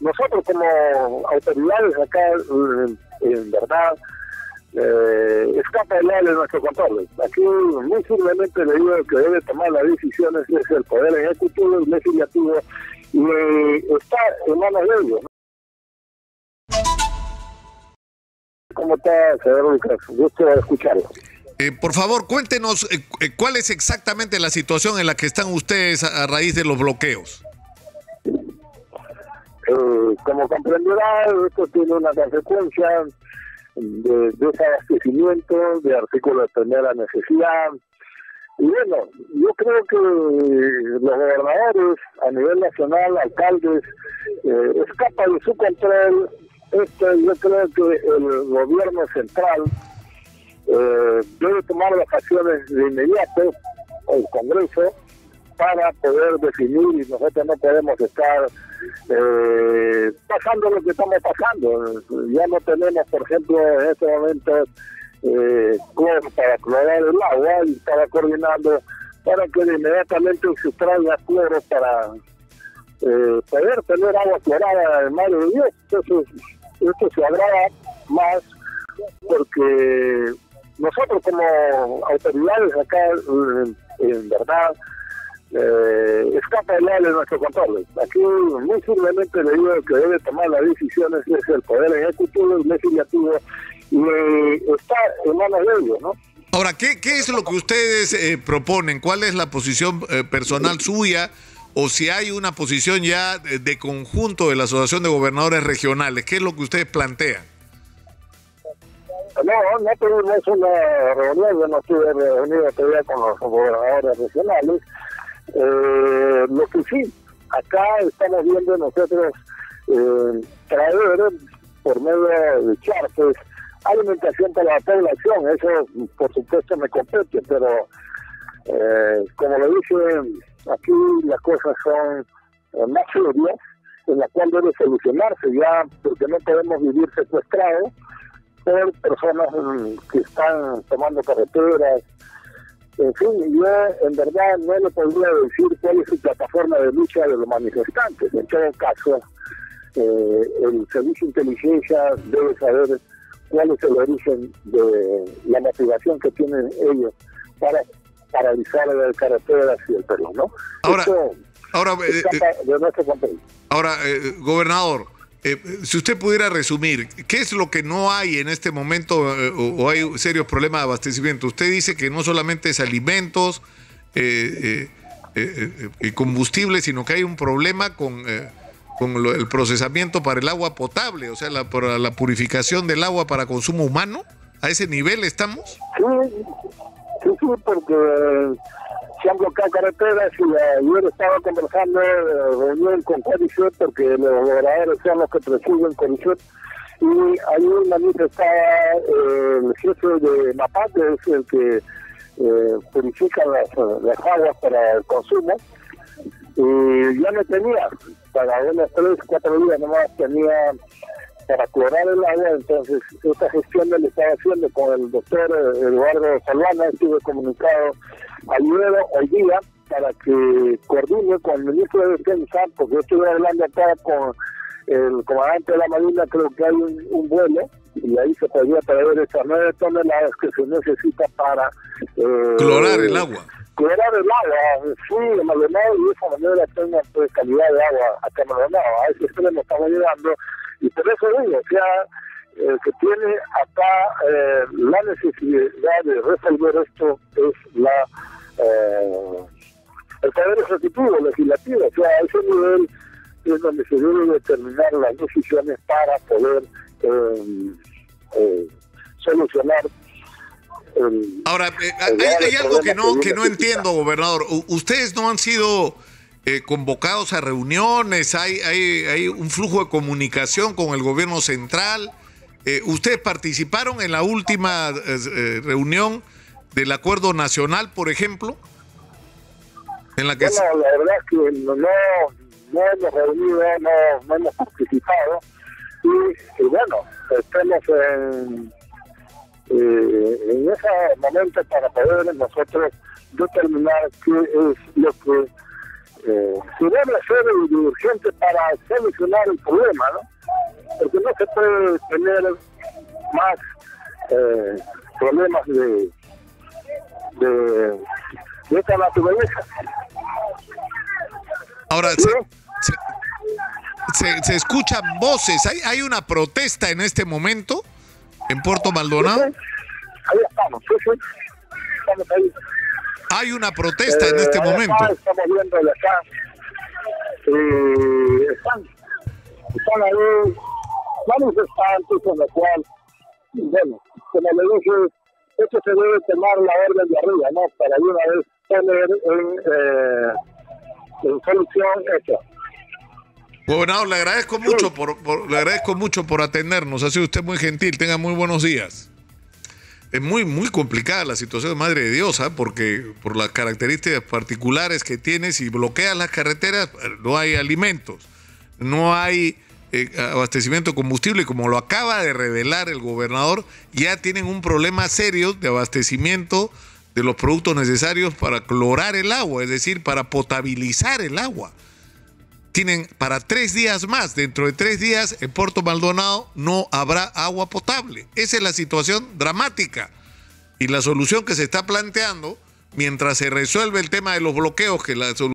nosotros como autoridades acá, en verdad, eh, escapa el de nuestro control. Aquí muy firmemente le digo que debe tomar las decisiones es el Poder Ejecutivo y Legislativo y eh, está en manos de ellos. ¿Cómo está, señor Lucas? Gusto escucharlo. Eh, por favor, cuéntenos eh, eh, cuál es exactamente la situación en la que están ustedes a, raíz de los bloqueos. Como comprenderá, esto tiene una consecuencia de desabastecimiento de artículos de primera necesidad. Y bueno, yo creo que los gobernadores a nivel nacional, alcaldes, escapa de su control. Esto yo creo que el gobierno central eh, debe tomar las acciones de inmediato el Congreso para poder definir y nosotros no podemos estar eh, pasando lo que estamos pasando. Ya no tenemos, por ejemplo, en este momento eh, para clorar el agua y estaba coordinando para que inmediatamente se traiga cloro para eh, poder tener agua clorada en mayo de Dios. Entonces, esto se agrava más porque nosotros como autoridades acá, en, verdad, eh, escapa el de nuestro control. Aquí muy firmemente le digo que debe tomar las decisiones es el Poder Ejecutivo y Legislativo y eh, está en manos de ellos, ¿no? Ahora, ¿qué, ¿qué es lo que ustedes eh, proponen? ¿Cuál es la posición eh, personal suya? O si hay una posición ya de conjunto de la Asociación de Gobernadores Regionales, ¿qué es lo que ustedes plantean? No, no tuvimos una reunión, yo no estuve reunido todavía con los gobernadores regionales. Eh, lo que sí, acá estamos viendo nosotros eh, traer por medio de chartes alimentación para la población, eso por supuesto me compete, pero eh, como lo dije, aquí las cosas son eh, más serias, en la cual debe solucionarse ya, porque no podemos vivir secuestrados por personas que están tomando carreteras. En fin, yo en verdad no le podría decir cuál es su plataforma de lucha de los manifestantes. En todo caso, eh, el servicio de inteligencia debe saber cuál es el origen de la motivación que tienen ellos para paralizar las carreteras y el Perú, ¿no? Ahora, ahora, eh, eh, ahora gobernador, eh, si usted pudiera resumir, ¿qué es lo que no hay en este momento eh, o, hay serios problemas de abastecimiento? Usted dice que no solamente es alimentos eh, y combustible, sino que hay un problema con, con el procesamiento para el agua potable, o sea, la, para la purificación del agua para consumo humano. ¿A ese nivel estamos? Sí, sí porque se han bloqueado carreteras y ayer estaba conversando reunión con Corichet porque los gobernadores son los que presiden Corichet y ayer manifestaba eh, el jefe de MAPAC, que es el que eh, purifica las, las aguas para el consumo. Y ya no tenía, para unos tres, cuatro días nomás tenía para clorar el agua, entonces esta gestión le estaba haciendo con el doctor Eduardo Salvana, estuve comunicado ayer hoy día para que coordine con el ministro de Defensa, porque yo estuve hablando acá con el comandante de la Marina, creo que hay un, vuelo, y ahí se podría traer esas nueve toneladas que se necesita para... Eh, clorar el agua. Clorar el agua, sí, en Maldonado, y de esa manera tenga pues, calidad de agua acá en Maldonado. A ese extremo estamos llegando y por eso digo, o sea, el que tiene acá eh, la necesidad de resolver esto es la eh, el poder ejecutivo, legislativo, o sea, a ese nivel es donde se deben determinar las decisiones para poder eh, eh solucionar Ahora, eh, hay, algo que no, que no entiendo, gobernador. ustedes no han sido eh, convocados a reuniones, hay, hay, hay un flujo de comunicación con el gobierno central. Eh, ¿Ustedes participaron en la última eh, reunión del Acuerdo Nacional, por ejemplo? En la que verdad es que no, no hemos reunido, no, hemos participado. Y, bueno, estamos en, en ese momento para poder nosotros determinar qué es lo que eh, si debe ser urgente para solucionar el problema, ¿no? Porque no se puede tener más eh, problemas de, de, de esta naturaleza. Ahora, se, se, escuchan voces. ¿Hay, ¿Hay una protesta en este momento en Puerto Maldonado? Ahí estamos, sí, sí. Estamos ahí. Hay una protesta en este eh, momento. estamos viendo acá. Eh, están, están ahí manifestantes con lo cual, bueno, como le dije, esto se debe tomar la orden de arriba, ¿no? Para una vez tener en, eh, en solución esto. Gobernador, le agradezco mucho por, por, le agradezco mucho por atendernos. Ha sido usted muy gentil. Tenga muy buenos días. Es muy, muy complicada la situación, madre de Dios, ¿ah? porque por las características particulares que tiene, si bloquean las carreteras, no hay alimentos, no hay eh, abastecimiento de combustible, como lo acaba de revelar el gobernador, ya tienen un problema serio de abastecimiento de los productos necesarios para clorar el agua, es decir, para potabilizar el agua tienen para tres días más. Dentro de tres días en Puerto Maldonado no habrá agua potable. Esa es la situación dramática. Y la solución que se está planteando, mientras se resuelve el tema de los bloqueos, que la solución